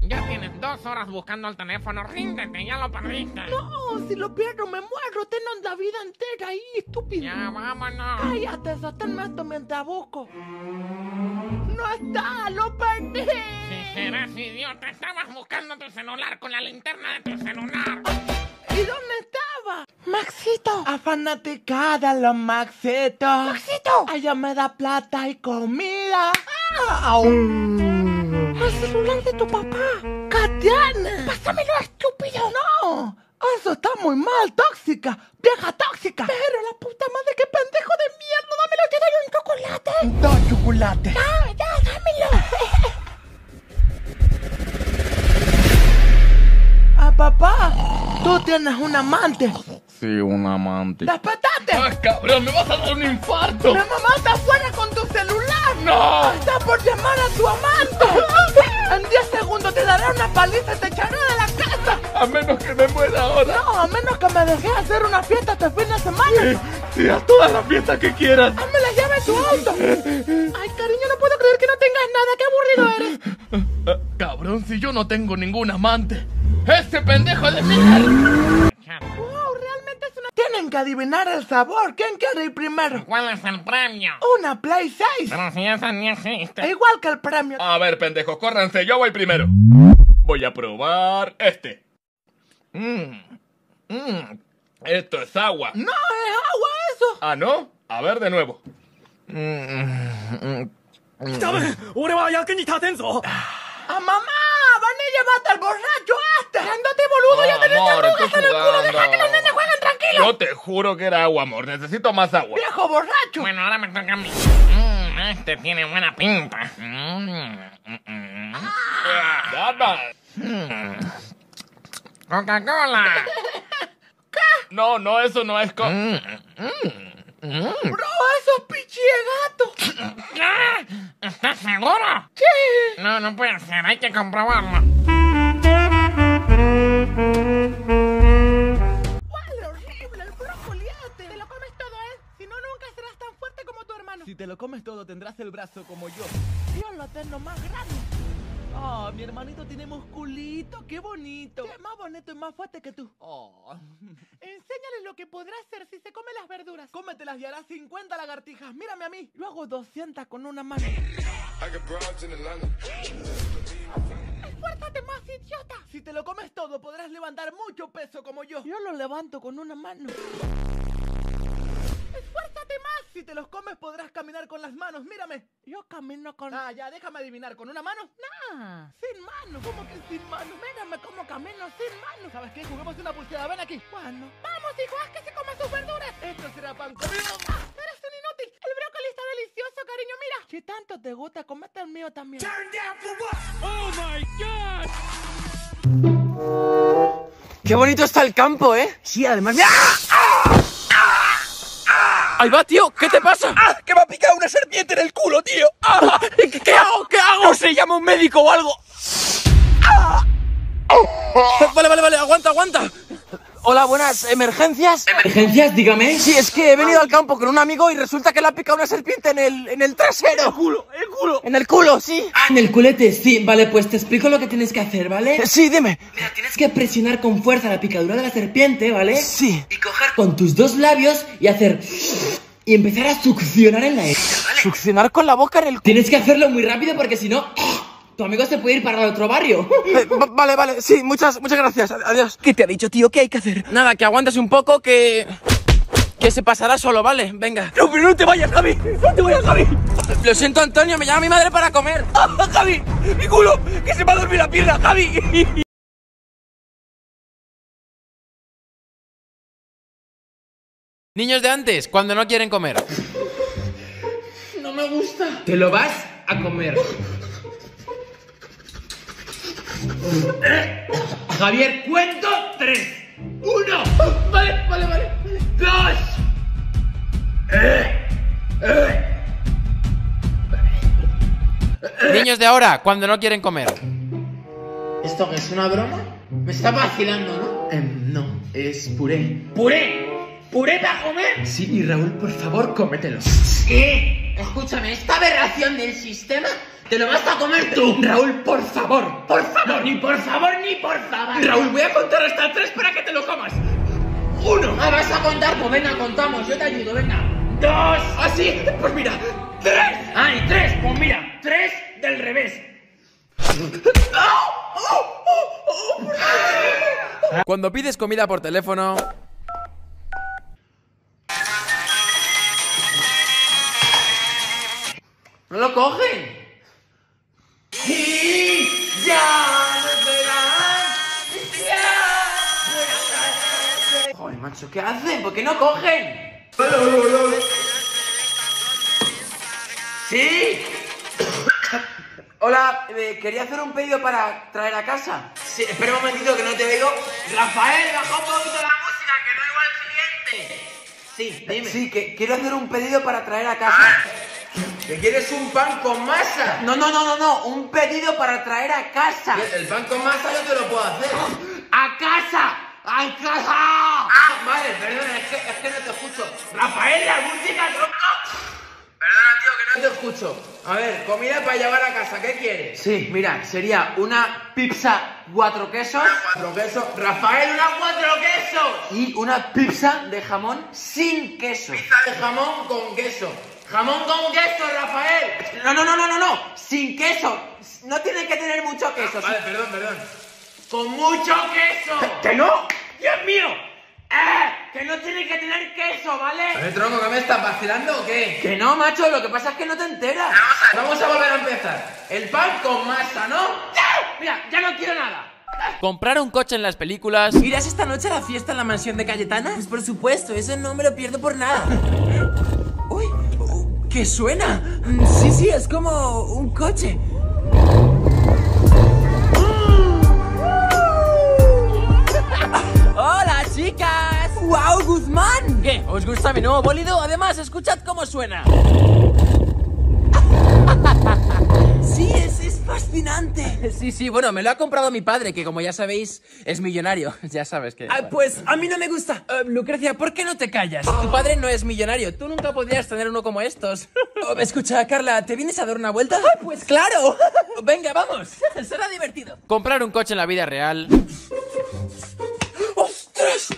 Ya tienes dos horas buscando el teléfono. Ríndete, ya lo perdiste. No, si lo pierdo me muero. Tengo la vida entera ahí, estúpido. Ya, vámonos. Cállate, sosténme esto mientras busco. No está, lo perdí. Si serás idiota, estabas buscando tu celular con la linterna de tu celular. ¿Y dónde estaba? Maxito. A fanaticada los Maxitos. Maxito. Allá me da plata y comida. ¡Au! El celular de tu papá. ¡Catiana! Pásamelo, estúpido. No. Eso está muy mal, tóxica. Vieja tóxica. Pero la puta madre, qué pendejo de mierda. Dámelo, te doy un chocolate. Dos chocolates. Ya, ya, dámelo. Ah, papá. Tú tienes un amante. Sí, un amante. ¡Despertate! ¡Ah, cabrón! ¡Me vas a dar un infarto! ¡Mi mamá está fuera con tu celular! ¡No! ¡Está por llamar a tu amante! En 10 segundos te daré una paliza y te echaré de la casa. A menos que me muera ahora. No, a menos que me dejes hacer una fiesta este fin de semana. Sí, sí, a todas las fiestas que quieras. Hazme la llave de tu auto. Ay, cariño, no puedo creer que no tengas nada. ¡Qué aburrido eres! Cabrón, si yo no tengo ningún amante. ¡Ese pendejo de mierda! Tienen que adivinar el sabor. ¿Quién quiere ir primero? ¿Cuál es el premio? Una Play 6. Pero si esa ni existe. Igual que el premio. A ver, pendejos, córranse, yo voy primero. Voy a probar este. Mmm. Mmm. Esto es agua. No, es agua eso. Ah, ¿no? A ver de nuevo. ¡A mamá! ¡Van a llevarte al borracho este! ¡Ándate, boludo! ¡Ya tenés arrugas en el culo! ¡Deja que los nenes jueguen tranquilos! Yo te juro que era agua, amor. Necesito más agua. ¡Viejo borracho! Bueno, ahora me toca a mí. Mm, este tiene buena pinta. Mm, mm, mm. Mm. Coca-Cola. No, no, eso no es co... Mm, mm, mm. ¡Bro, eso es pichi de gato! ¿Qué? ¿Estás seguro? ¡Sí! No, no puede ser. Hay que comprobarlo. Si te lo comes todo, tendrás el brazo como yo. Yo lo tengo más grande. Oh, mi hermanito tiene musculito, qué bonito. Sí, más bonito y más fuerte que tú. Oh. Enséñale lo que podrá hacer si se come las verduras. Cómetelas y harás 50 lagartijas. Mírame a mí. Yo hago 200 con una mano. ¡Esfuérzate más, idiota! Si te lo comes todo, podrás levantar mucho peso como yo. Yo lo levanto con una mano. Si te los comes, podrás caminar con las manos. Mírame. Yo camino con... Ah, ya, déjame adivinar. ¿Con una mano? Nah, sin mano. ¿Cómo que sin mano? Mírame cómo camino sin mano. ¿Sabes qué? Juguemos una pulsera. Ven aquí. Bueno, ¡Vamos, hijo! ¡Haz que se coma sus verduras! Esto será pan comido. ¡Ah! ¡Eres un inútil! ¡El brócoli está delicioso, cariño! ¡Mira! si tanto te gusta, comete el mío también. ¡Oh, my God! Qué bonito está el campo, ¿eh? Sí, además... Ahí va, tío, ¿qué te pasa? ¡Ah! ¡Que me ha picado una serpiente en el culo, tío! ¡Ah! ¿Qué, qué hago? ¿Qué hago? No sé, llama un médico o algo. Vale, vale, vale, aguanta, aguanta. Hola, buenas. ¿Emergencias? ¿Emergencias? Dígame. Sí, es que he venido al campo con un amigo y resulta que le ha picado una serpiente en el, en el trasero. El culo, el culo. En el culo, sí. Ah, en el culete, sí. Vale, pues te explico lo que tienes que hacer, ¿vale? Sí, dime. Mira, tienes que presionar con fuerza la picadura de la serpiente, ¿vale? Sí. Y coger con tus dos labios y hacer... Y empezar a succionar en la herida, ¿vale? Succionar con la boca en el culo. Tienes que hacerlo muy rápido porque si no... Tu amigo se puede ir para el otro barrio. Eh, va- vale, vale, sí, muchas, muchas gracias. Adiós. ¿Qué te ha dicho, tío? ¿Qué hay que hacer? Nada, que aguantes un poco, que. que se pasará solo, ¿vale? Venga. No, pero no te vayas, Javi. No te vayas, Javi. Lo siento, Antonio, me llama mi madre para comer. Javi, mi culo, que se va a dormir la pierna, Javi. Niños de antes, cuando no quieren comer. No me gusta. Te lo vas a comer. Javier, cuento tres. Uno. Vale, vale, vale. Dos. Niños de ahora, cuando no quieren comer. ¿Esto qué es una broma? Me está vacilando, ¿no? Em, no, es puré. ¡Puré! ¿Puré para comer? Sí, y Raúl, por favor, cómetelo. ¿Qué? Escúchame, esta aberración del sistema te lo vas a comer tú. Raúl, por favor, por favor. ni por favor, ni por favor. Raúl, voy a contar hasta tres para que te lo comas. Uno. Ah, vas a contar, pues venga, contamos, yo te ayudo, venga. Dos. Ah, sí, pues mira, tres. Ah, y tres, pues mira, tres del revés. Cuando pides comida por teléfono. ¿No lo cogen? Macho, ¿qué hacen? ¿Por qué no cogen? ¡Sí! Hola, eh, quería hacer un pedido para traer a casa. Sí, espera un momentito que no te oigo. Rafael, baja un poquito la música, que no oigo al cliente. Sí, dime. Sí, que quiero hacer un pedido para traer a casa. ¿Que quieres un pan con masa? No, no, no, no, no, un pedido para traer a casa. El pan con masa yo te lo puedo hacer. ¡A casa! ¡A casa! Ah, vale, perdona, es que, es que no te escucho. Rafael, la música, tronco. Perdona, tío, que no te escucho. A ver, comida para llevar a casa, ¿qué quieres? Sí, mira, sería una pizza cuatro quesos. Cuatro quesos. Rafael, una cuatro quesos. Y una pizza de jamón sin queso. Pizza de jamón con queso. Jamón con queso, Rafael. No, no, no, no, no, no. Sin queso. No tiene que tener mucho queso. Vale, perdón, perdón. Con mucho queso. ¡Que no! ¡Dios mío! ¡Eh! Que no tiene que tener queso, ¿vale? ¿El tronco que me estás vacilando o qué? Que no, macho, lo que pasa es que no te enteras. Vamos a volver a empezar. El pan con masa, ¿no? ¡Ya! Mira, ya no quiero nada. Comprar un coche en las películas. ¿Irás esta noche a la fiesta en la mansión de Cayetana? Pues por supuesto, eso no me lo pierdo por nada. ¡Uy! ¿Qué suena? Sí, sí, es como un coche. ¡Hola, chicas! ¡Wow, Guzmán! ¿Qué? ¿Os gusta mi nuevo bólido? Además, escuchad cómo suena. Sí, es, es fascinante. Sí, sí, bueno, me lo ha comprado mi padre, que como ya sabéis, es millonario. Ya sabes que. Ah, pues a mí no me gusta. Eh, Lucrecia, ¿por qué no te callas? Tu padre no es millonario. Tú nunca podrías tener uno como estos. Oh, escucha, Carla, ¿te vienes a dar una vuelta? pues claro. Venga, vamos. Será divertido. Comprar un coche en la vida real. ¡Ostras!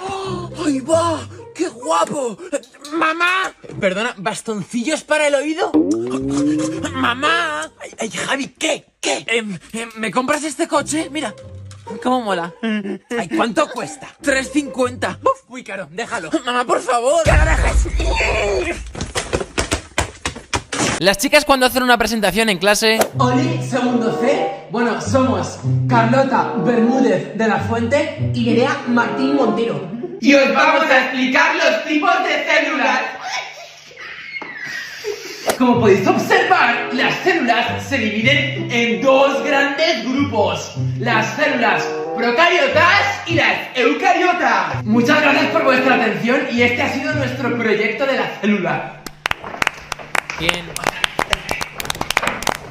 ¡Oh, ¡Ahí va! ¡Qué guapo! ¡Mamá! Perdona, ¿bastoncillos para el oído? ¡Mamá! Ay, ay, Javi, ¿qué? ¿Qué? Em, em, ¿Me compras este coche? Mira. ¿Cómo mola? Ay, ¿cuánto cuesta? 3.50. Uf, muy caro, déjalo. Mamá, por favor. ¡Que lo dejes! Las chicas cuando hacen una presentación en clase. Oli, segundo C. Bueno, somos Carlota Bermúdez de la Fuente y Nerea Martín Montero. Y os vamos a explicar los tipos de células. Como podéis observar, las células se dividen en dos grandes grupos. Las células procariotas y las eucariotas. Muchas gracias por vuestra atención y este ha sido nuestro proyecto de la célula. Bien.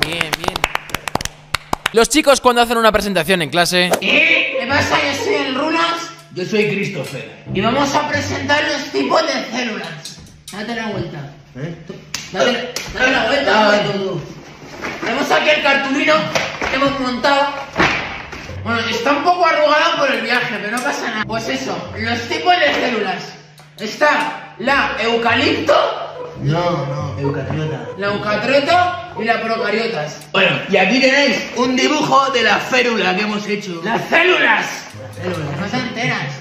Bien, bien. Los chicos cuando hacen una presentación en clase. ¿Eh? ¿Qué pasa? Yo soy el Rulas Yo soy Christopher. Y vamos a presentar los tipos de células. Date la vuelta. ¿Eh? Date, date la vuelta. Tenemos aquí el cartulino que hemos montado. Bueno, está un poco arrugado por el viaje, pero no pasa nada. Pues eso, los tipos de células. Está la eucalipto, No, no, eucatriota. la eucatriota y la procariotas. Bueno, y aquí tenéis un dibujo de la férula que hemos hecho. ¡Las células! No se enteras.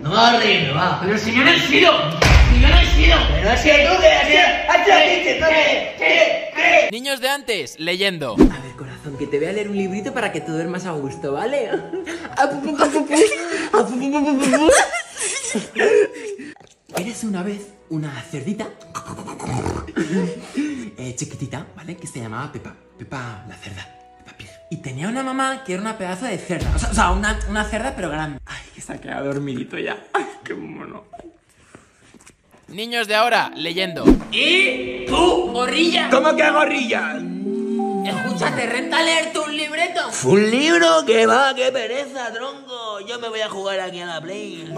No va a reír, va. Pero si yo no he sido. Si yo no he sido. Pero es que tú que has sido- Niños de antes, leyendo. A ver, corazón, que te voy a leer un librito para que te duermas a gusto, ¿vale? Eres una vez una cerdita eh, chiquitita, ¿vale? Que se llamaba Pepa. Pepa la cerda. Peppa Pig. Y tenía una mamá que era una pedazo de cerda. O sea, o sea, una, una cerda pero grande. Ay, que se ha quedado dormidito ya. Ay, qué mono. Niños de ahora, leyendo. ¿Y tú, gorrilla? ¿Cómo que gorrilla? Escucha, ¿te renta leerte un libreto? Un libro que va, qué pereza, tronco. Yo me voy a jugar aquí a la play.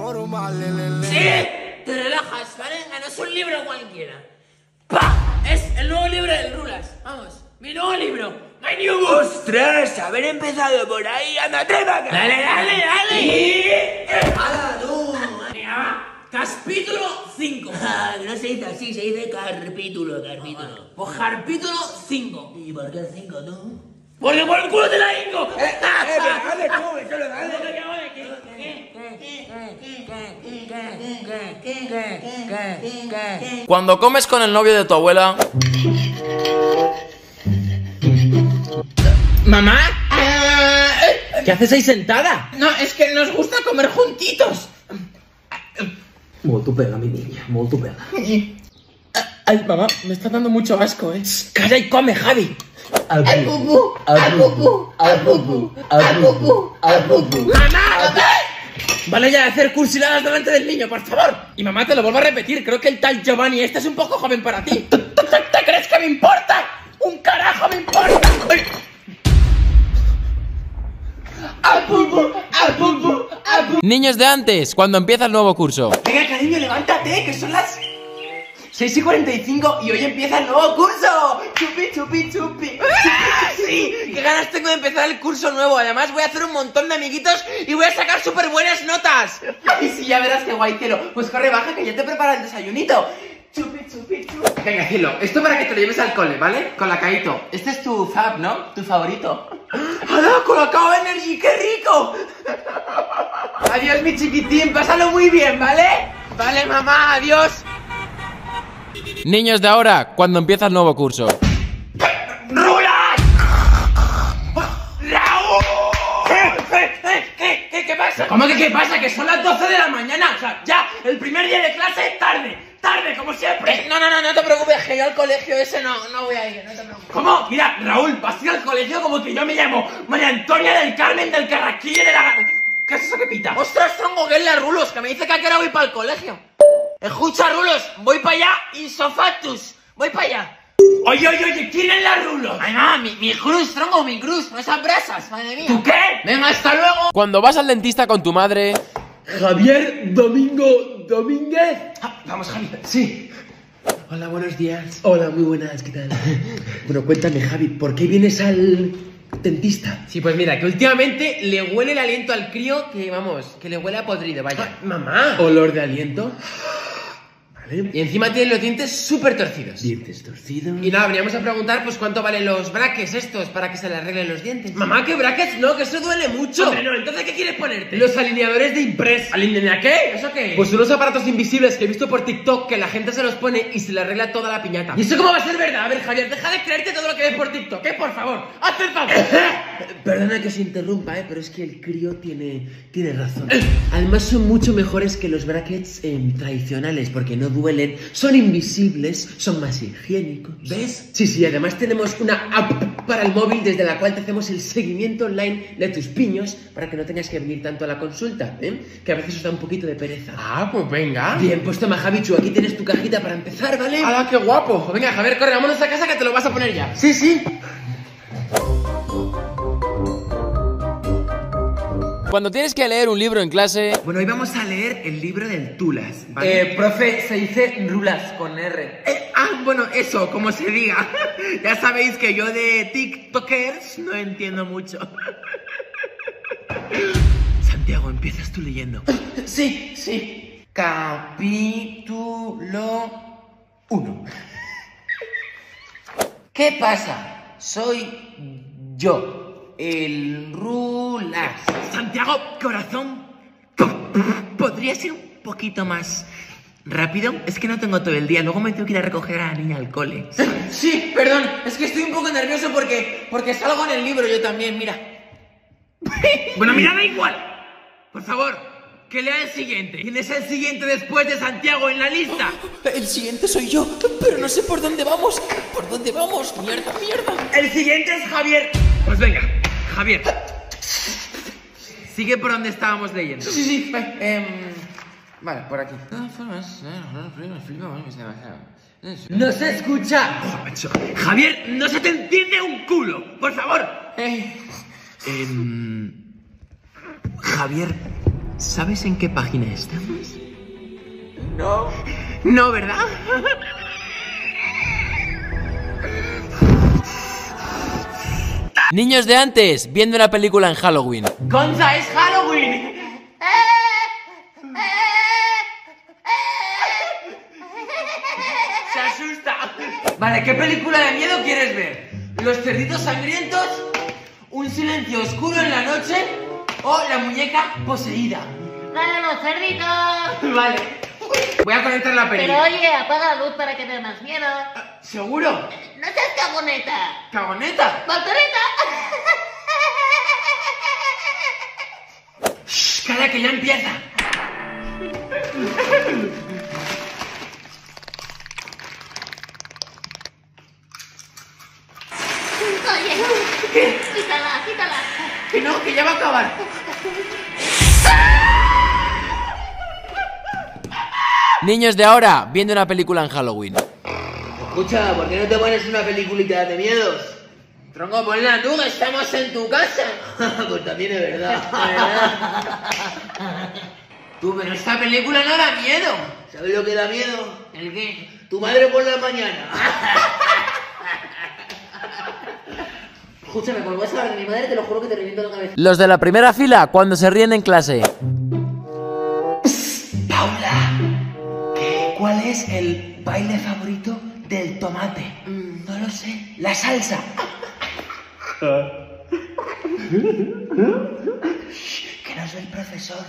Sí, te relajas, ¿vale? No es un libro cualquiera. ¡Pah! Es el nuevo libro del Rulas. Vamos, mi nuevo libro. My new book. ¡Ostras! Haber empezado por ahí, anda, trepa acá. Dale, dale, dale. ¡Hala, tú! Capítulo 5. Ah, no se dice así, se dice carpítulo, carpítulo. Pues capítulo 5. ¿Y por qué cinco, tú? Porque por el culo te la hinco. Eh, dale tú, solo dale. Cuando comes con el novio de tu abuela. ¿Mamá? ¿Qué haces ahí sentada? No, es que nos gusta comer juntitos. Molto pega, mi niña, molto pega. Ay, mamá, me está dando mucho asco, ¿eh? Calla y come, Javi. Al pupu, al pupu, al pupu, al pupu, al pupu. ¡Mamá! Vale ya de hacer cursiladas delante del niño, por favor. Y mamá, te lo vuelvo a repetir, creo que el tal Giovanni este es un poco joven para ti. ¿Tú, tú- tú- te crees que me importa? ¡Un carajo me importa! Niños de antes, cuando empieza el nuevo curso. Venga, cariño, levántate, que son las 6 y 45 y hoy empieza el nuevo curso. Chupi, chupi, chupi. ¡Ah, sí! ¡Qué ganas tengo de empezar el curso nuevo! Además, voy a hacer un montón de amiguitos y voy a sacar súper buenas notas. Ay, sí, ya verás qué guay, cielo. Pues corre, baja, que ya te prepara el desayunito. Chupi, chupi, chupi. Venga, cielo, esto para que te lo lleves al cole, ¿vale? Con la caíto. Este es tu fab, ¿no? Tu favorito. ¡Hala, Colacao Energy! ¡Qué rico! Adiós, mi chiquitín, pásalo muy bien, ¿vale? Vale, mamá, adiós. Niños de ahora, cuando empieza el nuevo curso. ¡Rulas! ¡Raúl! ¿Qué, qué, qué, qué pasa? ¿Cómo que qué pasa? Que son las 12 de la mañana. O sea, ya, el primer día de clase tarde. Tarde, como siempre. No, no, no, no te preocupes, que yo al colegio ese no, no voy a ir, no te preocupes. ¿Cómo? Mira, Raúl, vas a ir al colegio como que yo me llamo María Antonia del Carmen del Carraquillo de la... ¿Qué es eso que pita? ¡Ostras, tronco, que es la Rulos! Que me dice que a qué hora voy para el colegio. Escucha, Rulos, voy para allá, insofactus. Voy para allá. Oye, oye, oye, ¿quién es la Rulos? Ay, no, mi, mi cruz, tronco, mi cruz, no esas brasas, madre mía. ¿Tú qué? Venga, hasta luego. Cuando vas al dentista con tu madre. Javier Domingo Domínguez. Ah, vamos, Javier. Sí. Hola, buenos días. Hola, muy buenas, ¿qué tal? bueno, cuéntame, Javi, ¿por qué vienes al dentista? Sí, pues mira, que últimamente le huele el aliento al crío que, vamos, que le huele a podrido, vaya. Mamá. ¿Olor de aliento? Vale. Y encima tiene los dientes súper torcidos. Dientes torcidos. Y nada, veníamos a preguntar, pues, cuánto valen los braques estos para que se le arreglen los dientes. Mamá, ¿qué brackets? No, que eso duele mucho. Hombre, no, entonces, ¿qué quieres ponerte? Los alineadores de impress. ¿Alinear qué? ¿Eso qué? Pues unos aparatos invisibles que he visto por TikTok que la gente se los pone y se le arregla toda la piñata. ¿Y eso cómo va a ser verdad? A ver, Javier, deja de creerte todo lo que ves por TikTok, ¿eh? Por favor, haz el favor. Perdona que os interrumpa, ¿eh? pero es que el crío tiene, tiene razón. Además son mucho mejores que los brackets eh, tradicionales porque no duelen, son invisibles, son más higiénicos. ¿Ves? Sí, sí, además tenemos una app para el móvil desde la cual te hacemos el seguimiento online de tus piños para que no tengas que venir tanto a la consulta, ¿eh? Que a veces os da un poquito de pereza. Ah, pues venga. Bien, pues toma, Javichu, aquí tienes tu cajita para empezar, ¿vale? ¡Hala, qué guapo! Venga, Javier, corre, vámonos a casa que te lo vas a poner ya. Sí, sí. Cuando tienes que leer un libro en clase... Bueno, hoy vamos a leer el libro del Tulas, ¿vale? Eh, profe, se dice rulas con R. Eh, ah, bueno, eso, como se diga. ya sabéis que yo de TikTokers no entiendo mucho. Santiago, empiezas tú leyendo. Sí, sí. Capítulo 1. ¿Qué pasa? Soy yo, el Rulas. Santiago, corazón, ¿podría ser un poquito más rápido? Es que no tengo todo el día, luego me tengo que ir a recoger a la niña al cole. Sí, perdón, es que estoy un poco nervioso porque, porque salgo en el libro yo también, mira. bueno, mira, da igual. Por favor, que lea el siguiente. ¿Quién es el siguiente después de Santiago en la lista? El siguiente soy yo, pero no sé por dónde vamos. ¿Por dónde vamos? Mierda, mierda. El siguiente es Javier. Pues venga, Javier. Sigue por donde estábamos leyendo. Sí, sí, sí. Em, vale, por aquí. No se escucha. Javier, no se te entiende un culo. Por favor. Eh, Em, Javier, ¿sabes en qué página estamos? no. No, ¿verdad? Niños de antes, viendo una película en Halloween. ¡Conza, es Halloween! Se asusta. Vale, ¿qué película de miedo quieres ver? ¿Los cerditos sangrientos? ¿Un silencio oscuro en la noche? ¿O la muñeca poseída? Dale los cerditos. Vale. Voy a conectar la Pero película. oye, apaga la luz para que te dé más miedo. ¿Seguro? No seas cagoneta. ¿Cagoneta? ¡Voltereta! Shh, ¡Calla, que ya empieza! Oye, quítala, quítala. Que no, que ya va a acabar. Niños de ahora, viendo una película en Halloween. Escucha, ¿por qué no te pones una peliculita de miedos? Tronco, ponla tú, que estamos en tu casa. pues también es verdad. tú, pero esta película no da miedo. ¿Sabes lo que da miedo? ¿El qué? Tu madre por la mañana. Escúchame, cuando vas a hablar de mi madre, te lo juro que te reviento la cabeza. Los de la primera fila, cuando se ríen en clase. ¿Cuál es el baile favorito del tomate? Mm, no lo sé. La salsa. que no soy el profesor.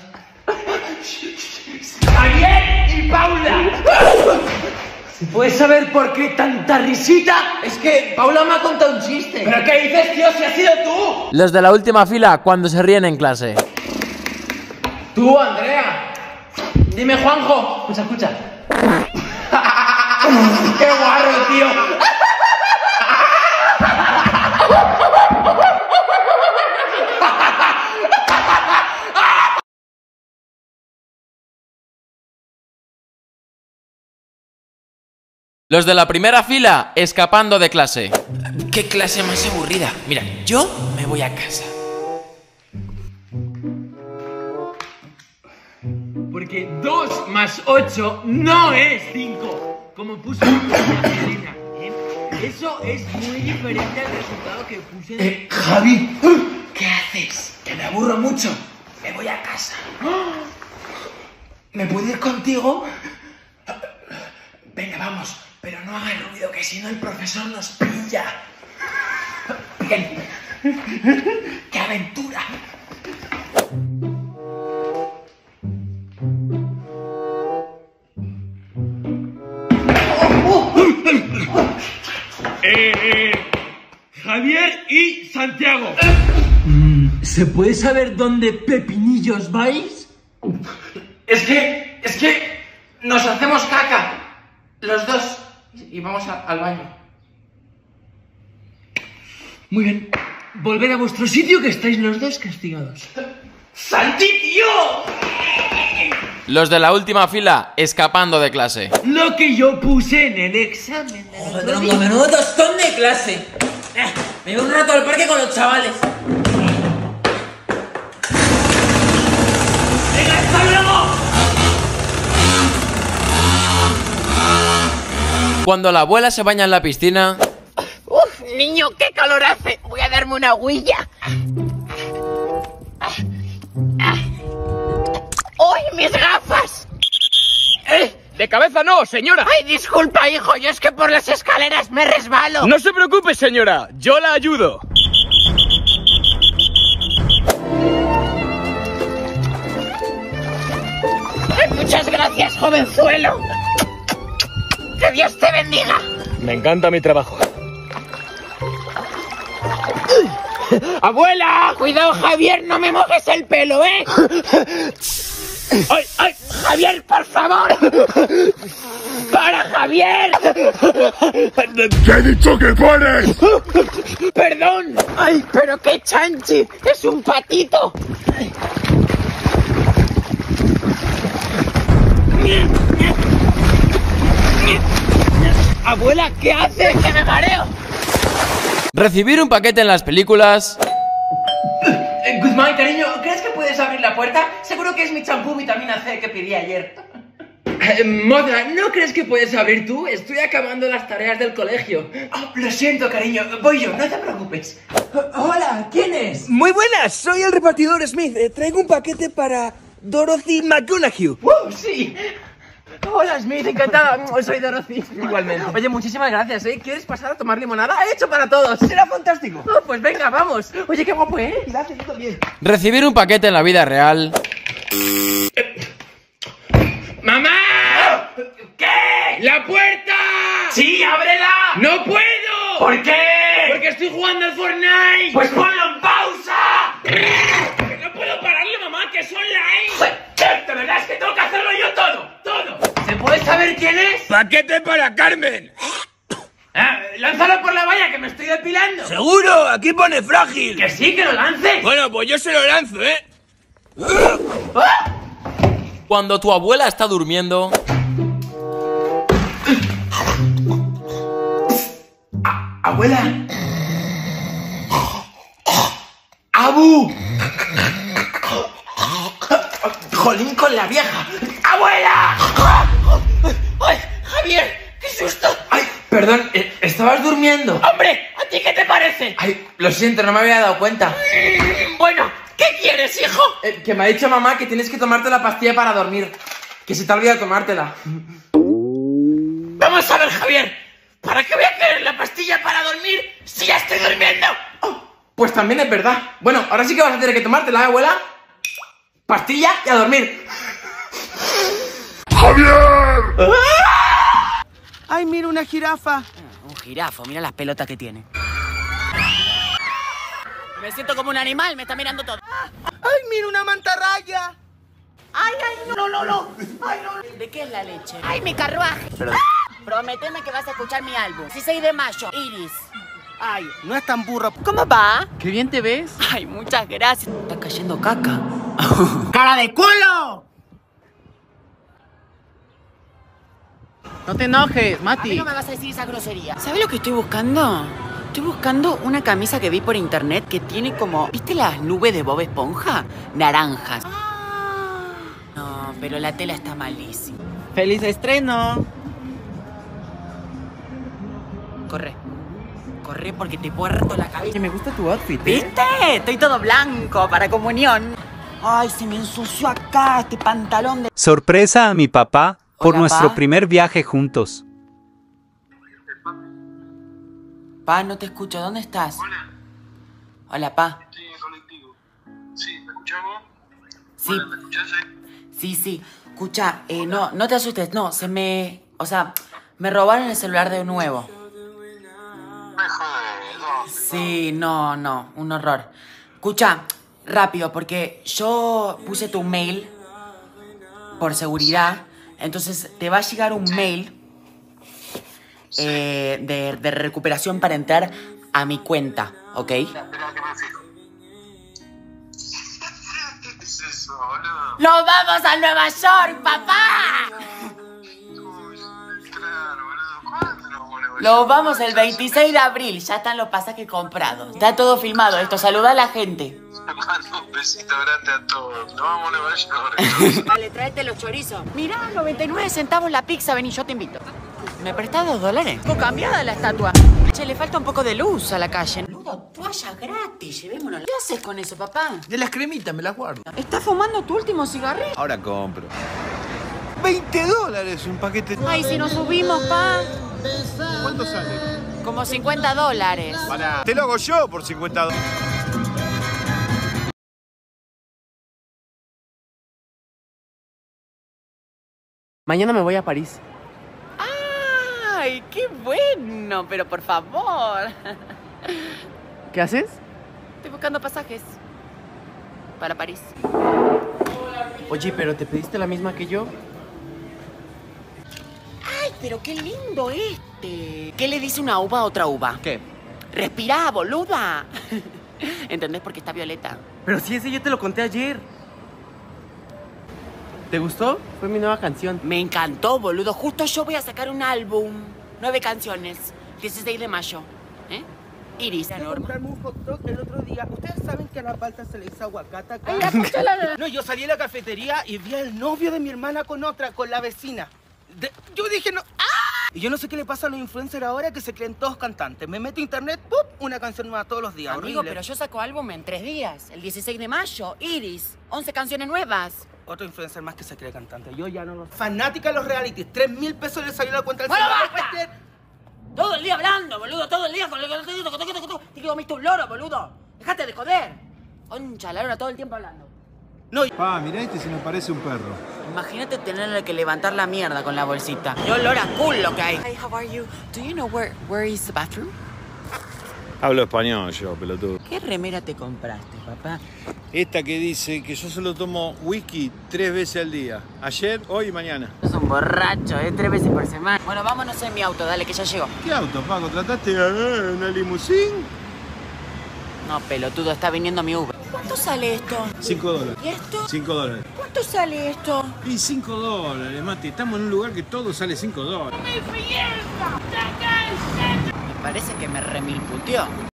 ¡Javier y Paula! ¿Puedes saber por qué tanta risita? Es que Paula me ha contado un chiste. ¿Pero qué dices, tío, si has sido tú? Los de la última fila, cuando se ríen en clase. Tú, Andrea. Dime, Juanjo. Escucha, escucha. ¡Qué guarro, tío! Los de la primera fila, escapando de clase. ¡Qué clase más aburrida! Mira, yo me voy a casa. Porque 2 más 8 no es 5. Como puso Elena. ¿eh? Eso es muy diferente al resultado que puse en Eh, Javi, ¿Qué haces? Que me aburro mucho. Me voy a casa. ¿Me puedo ir contigo? Venga, vamos. Pero no hagas ruido, que si no el profesor nos pilla. Bien. ¡Qué aventura! Eh, Javier y Santiago. ¿Se puede saber dónde pepinillos vais? Es que, es que nos hacemos caca. Los dos. Y vamos a- al baño. Muy bien. Volver a vuestro sitio que estáis los dos castigados. ¡Santi, tío! Los de la última fila escapando de clase. Lo que yo puse en el examen. Joder, tronco, menudo tostón de clase. Me iba un rato al parque con los chavales. ¡Venga, hasta luego! Cuando la abuela se baña en la piscina. ¡Uf, niño, qué calor hace! Voy a darme una huilla. ¡Uy, mis gafas! ¡Eh! De cabeza no, señora. Ay, disculpa, hijo, yo es que por las escaleras me resbalo. No se preocupe, señora. Yo la ayudo. Ay, Muchas gracias, jovenzuelo. Que Dios te bendiga. Me encanta mi trabajo. ¡Abuela! Cuidado, Javier, no me mojes el pelo, ¿eh? ¡Ay, ay! Javier, por favor. ¡Para, Javier! ¡Te he dicho que pares! Perdón. Ay, pero qué chanchi. Es un patito. Abuela, ¿qué haces? Que me mareo. recibir un paquete en las películas, Eh, Guzmán, cariño, ¿crees que puedes abrir la puerta? Seguro que es mi champú vitamina C que pedí ayer. Eh, Moda, ¿no crees que puedes abrir tú? Estoy acabando las tareas del colegio. Oh, lo siento, cariño. Voy yo, no te preocupes. Hola, ¿quién es? Muy buenas, soy el repartidor Smith. Eh, traigo un paquete para Dorothy McGonaghy. ¡Uh, sí! Hola, Smith, encantada. Soy Dorothy. Igualmente. Oye, muchísimas gracias, ¿eh? ¿Quieres pasar a tomar limonada? ¡He hecho para todos! ¡Será fantástico! Oh, pues venga, vamos. Oye, qué guapo, ¿eh? Gracias, yo también. recibir un paquete en la vida real, ¡Mamá! ¿Qué? ¡La puerta! ¡Sí, ábrela! ¡No puedo! ¿Por qué? Porque estoy jugando al Fortnite. ¡Pues ponlo en pausa! Que no puedo pararle, mamá, que es online. Pues, De verdad es que tengo que hacerlo yo todo, todo. ¿Se puede saber quién es? ¡Paquete para Carmen! Ah, lánzalo por la valla que me estoy depilando. ¡Seguro! Aquí pone frágil. Que sí, que lo lances. Bueno, pues yo se lo lanzo, ¿eh? cuando tu abuela está durmiendo, Abuela. Abu. Jolín con la vieja. ¡Abuela! ¡Ay, Javier! ¡Qué susto! Ay, perdón, eh, ¿estabas durmiendo? ¡Hombre! ¿A ti qué te parece? Ay, lo siento, no me había dado cuenta. Bueno, ¿qué quieres, hijo? Eh, que me ha dicho mamá que tienes que tomarte la pastilla para dormir. Que se te ha olvidado tomártela. Vamos a ver, Javier. ¿Para qué voy a querer la pastilla para dormir si ya estoy durmiendo? Oh, pues también es verdad. Bueno, ahora sí que vas a tener que tomártela, ¿eh, abuela? Pastilla y a dormir. ¡Javier! Ay, mira una jirafa. Un jirafo, mira las pelotas que tiene. Me siento como un animal, me está mirando todo. Ay, mira una mantarraya. Ay, ay, no, no, no. Ay, no. ¿De qué es la leche? Ay, mi carruaje. Prometeme que vas a escuchar mi álbum. 16 de mayo, Iris. Ay, no es tan burro. ¿Cómo va? Qué bien te ves. Ay, muchas gracias. Está cayendo caca. ¡Cara de culo! No te enojes, A mí Mati. no me vas a decir esa grosería. ¿Sabes lo que estoy buscando? Estoy buscando una camisa que vi por internet que tiene como. ¿Viste las nubes de Bob Esponja? Naranjas. No, pero la tela está malísima. ¡Feliz estreno! Corre. Corre porque te puerto la cabeza. Me gusta tu outfit. ¿eh? ¿Viste? Estoy todo blanco para comunión. Ay, se me ensució acá este pantalón de. Sorpresa a mi papá por Hola, nuestro pa. primer viaje juntos. Pa, no te escucho. ¿Dónde estás? Hola. Hola, pa. Sí, en colectivo. Sí, ¿me escuchamos? Sí. Hola, ¿me escuchás ahí? Sí, sí. Escucha, eh, no, no te asustes. No, se me. O sea, me robaron el celular de nuevo. No. Sí, no, no, un horror. Escucha, rápido, porque yo puse tu mail por seguridad. Entonces te va a llegar un mail eh, de, de recuperación para entrar a mi cuenta, ¿ok? Espera que me fijo. ¿Qué es eso? ¡Nos vamos a Nueva York, papá! Los vamos el 26 de abril, ya están los pasajes comprados. Está todo filmado esto, saluda a la gente. Mando un besito grande a todos. Nos vamos a Nueva York. Dale, tráete los chorizos. Mirá, 99 centavos la pizza, vení, yo te invito. ¿Me prestás dos dólares? Poco cambiada la estatua. Che, le falta un poco de luz a la calle. Boludo, toalla gratis, llevémonos. ¿Qué haces con eso, papá? De las cremitas me las guardo. ¿Estás fumando tu último cigarrillo? Ahora compro. 20 dólares un paquete. Ay, si nos subimos, pa. ¿Cuánto sale? Como 50 dólares. Para. Te lo hago yo por 50 dólares. Mañana me voy a París. Ay, qué bueno, pero por favor. ¿Qué haces? Estoy buscando pasajes. Para París. Oye, pero ¿te pediste la misma que yo? Pero qué lindo este. ¿Qué le dice una uva a otra uva? ¿Qué? Respirá, boluda. ¿Entendés por qué está violeta? Pero si ese yo te lo conté ayer. ¿Te gustó? Fue mi nueva canción. Me encantó, boludo. Justo yo voy a sacar un álbum. Nueve canciones. 16 de mayo. ¿Eh? Iris. Comprarme un hot dog el otro día. Ustedes saben que a la palta se le dice aguacate acá. Ay, la- No, yo salí a la cafetería y vi al novio de mi hermana con otra, con la vecina. De- yo dije, no. Y yo no sé qué le pasa a los influencers ahora que se creen todos cantantes. Me meto a internet, ¡pum! Una canción nueva todos los días. Amigo, horrible. pero yo saco álbum en tres días. El 16 de mayo. Iris. 11 canciones nuevas. Otro influencer más que se cree cantante. Yo ya no lo Fanática de los realities. Tres mil pesos le salió la cuenta del ¡Bueno, basta! Todo el día hablando, boludo. Todo el día con el Te que comiste un loro, boludo. Dejate de joder. Concha, la hora todo el tiempo hablando. No. Pa, mirá este si me parece un perro. Imagínate tenerle que levantar la mierda con la bolsita. Yo olor a culo que hay. Hi, how are you? Do you know where, where is the bathroom? Hablo español yo, pelotudo. ¿Qué remera te compraste, papá? Esta que dice que yo solo tomo whisky tres veces al día. Ayer, hoy y mañana. Es un borracho, ¿eh? Tres veces por semana. Bueno, vámonos en mi auto, dale, que ya llego. ¿Qué auto, Paco? ¿Trataste eh, una limusín? No, pelotudo, está viniendo mi Uber. ¿Cuánto sale esto? 5 dólares. ¿Y esto? 5 dólares. ¿Cuánto sale esto? Y 5 dólares, Mati. Estamos en un lugar que todo sale 5 dólares. Me parece que me remilputeó.